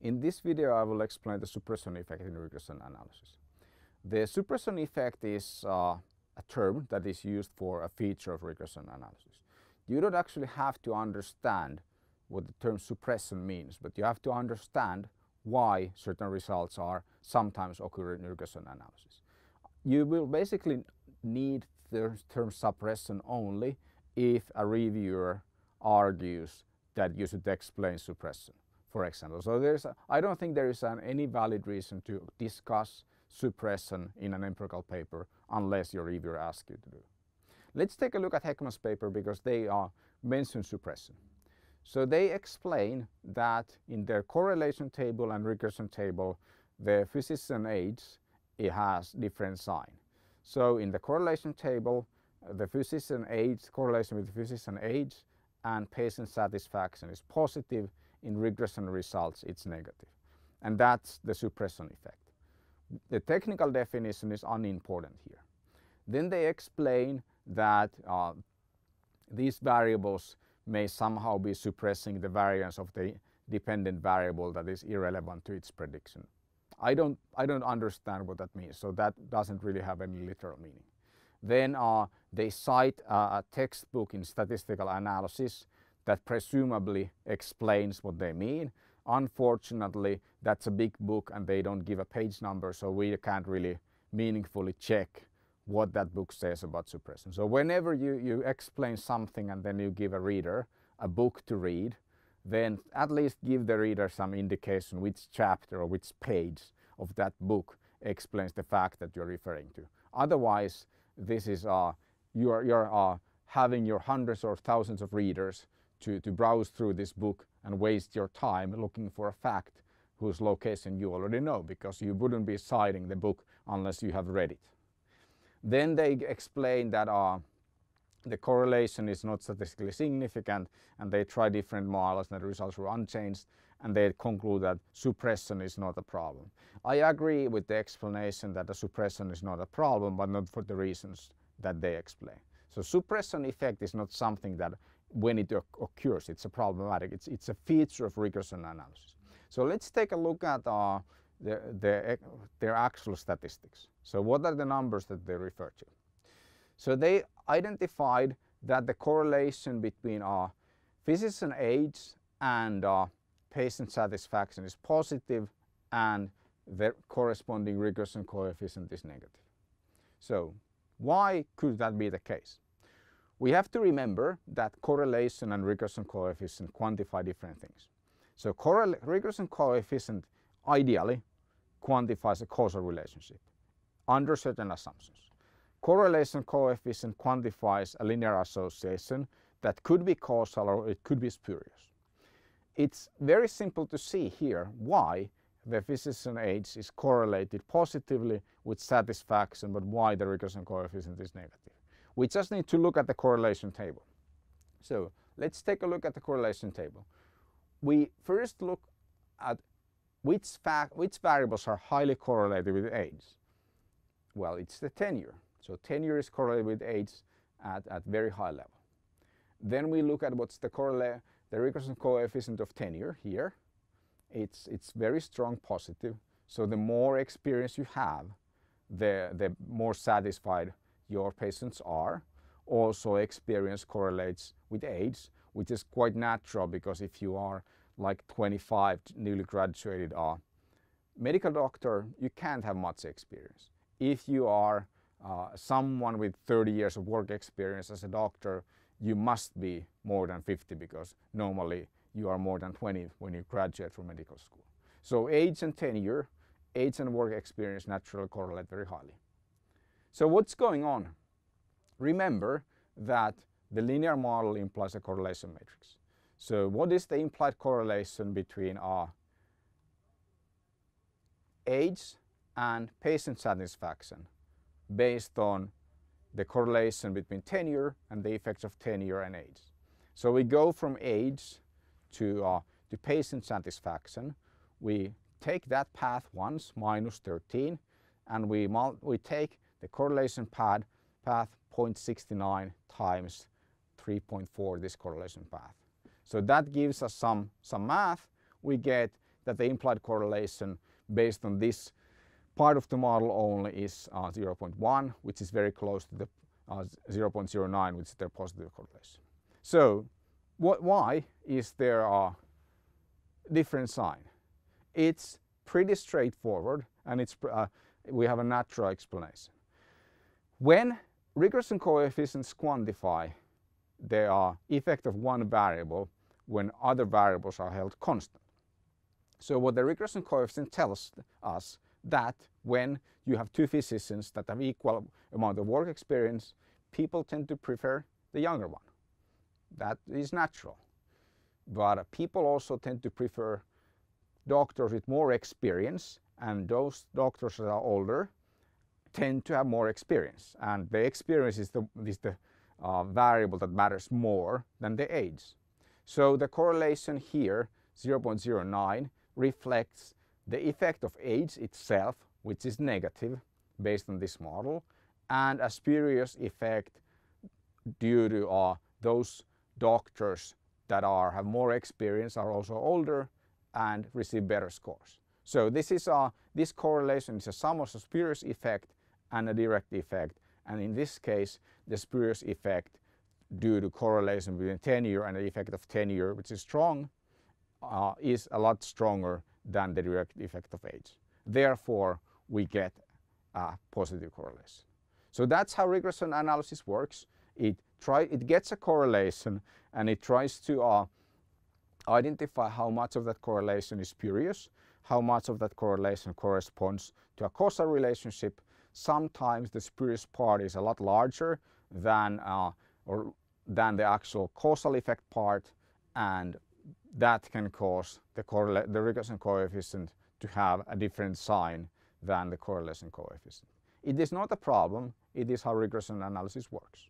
In this video I will explain the suppression effect in regression analysis. The suppression effect is uh, a term that is used for a feature of regression analysis. You don't actually have to understand what the term suppression means, but you have to understand why certain results are sometimes occurring in regression analysis. You will basically need the term suppression only if a reviewer argues that you should explain suppression for example. So there's, I don't think there is an, any valid reason to discuss suppression in an empirical paper unless your reviewer asks you to do. Let's take a look at Hekman's paper because they uh, mention suppression. So they explain that in their correlation table and regression table, the physician age it has different sign. So in the correlation table, the physician age, correlation with physician age and patient satisfaction is positive in regression results it's negative. And that's the suppression effect. The technical definition is unimportant here. Then they explain that uh, these variables may somehow be suppressing the variance of the dependent variable that is irrelevant to its prediction. I don't, I don't understand what that means, so that doesn't really have any literal meaning. Then uh, they cite uh, a textbook in statistical analysis that presumably explains what they mean. Unfortunately, that's a big book and they don't give a page number, so we can't really meaningfully check what that book says about suppression. So whenever you, you explain something and then you give a reader a book to read, then at least give the reader some indication which chapter or which page of that book explains the fact that you're referring to. Otherwise, this is uh, you're, you're uh, having your hundreds or thousands of readers to, to browse through this book and waste your time looking for a fact whose location you already know because you wouldn't be citing the book unless you have read it. Then they explain that uh, the correlation is not statistically significant and they try different models and the results were unchanged and they conclude that suppression is not a problem. I agree with the explanation that the suppression is not a problem but not for the reasons that they explain. So suppression effect is not something that when it occurs. It's a problematic. It's, it's a feature of regression analysis. So let's take a look at uh, the, the, their actual statistics. So what are the numbers that they refer to? So they identified that the correlation between uh, physician age and uh, patient satisfaction is positive and the corresponding regression coefficient is negative. So why could that be the case? We have to remember that correlation and regression coefficient quantify different things. So regression coefficient ideally quantifies a causal relationship under certain assumptions. Correlation coefficient quantifies a linear association that could be causal or it could be spurious. It's very simple to see here why the physician age is correlated positively with satisfaction but why the regression coefficient is negative. We just need to look at the correlation table. So let's take a look at the correlation table. We first look at which, which variables are highly correlated with age. Well, it's the tenure. So tenure is correlated with age at, at very high level. Then we look at what's the correlate, the regression coefficient of tenure here. It's, it's very strong positive. So the more experience you have, the, the more satisfied your patients are. Also experience correlates with age, which is quite natural because if you are like 25, newly graduated uh, medical doctor, you can't have much experience. If you are uh, someone with 30 years of work experience as a doctor, you must be more than 50 because normally you are more than 20 when you graduate from medical school. So age and tenure, age and work experience naturally correlate very highly. So what's going on? Remember that the linear model implies a correlation matrix. So what is the implied correlation between our age and patient satisfaction based on the correlation between tenure and the effects of tenure and age. So we go from age to, uh, to patient satisfaction. We take that path once, minus 13, and we, we take the correlation path, path 0.69 times 3.4 this correlation path. So that gives us some, some math. We get that the implied correlation based on this part of the model only is uh, 0.1, which is very close to the uh, 0.09, which is their positive correlation. So what, why is there a different sign? It's pretty straightforward and it's, uh, we have a natural explanation. When regression coefficients quantify the effect of one variable when other variables are held constant. So what the regression coefficient tells us that when you have two physicians that have equal amount of work experience, people tend to prefer the younger one. That is natural. But people also tend to prefer doctors with more experience and those doctors that are older tend to have more experience and the experience is the, is the uh, variable that matters more than the age. So the correlation here 0.09 reflects the effect of age itself which is negative based on this model and a spurious effect due to uh, those doctors that are have more experience are also older and receive better scores. So this is a, this correlation is a sum of spurious effect and a direct effect and in this case the spurious effect due to correlation between tenure and the effect of tenure which is strong uh, is a lot stronger than the direct effect of age. Therefore we get a positive correlation. So that's how regression analysis works. It try it gets a correlation and it tries to uh, identify how much of that correlation is spurious, how much of that correlation corresponds to a causal relationship. Sometimes the spurious part is a lot larger than uh, or than the actual causal effect part and that can cause the, the regression coefficient to have a different sign than the correlation coefficient. It is not a problem, it is how regression analysis works.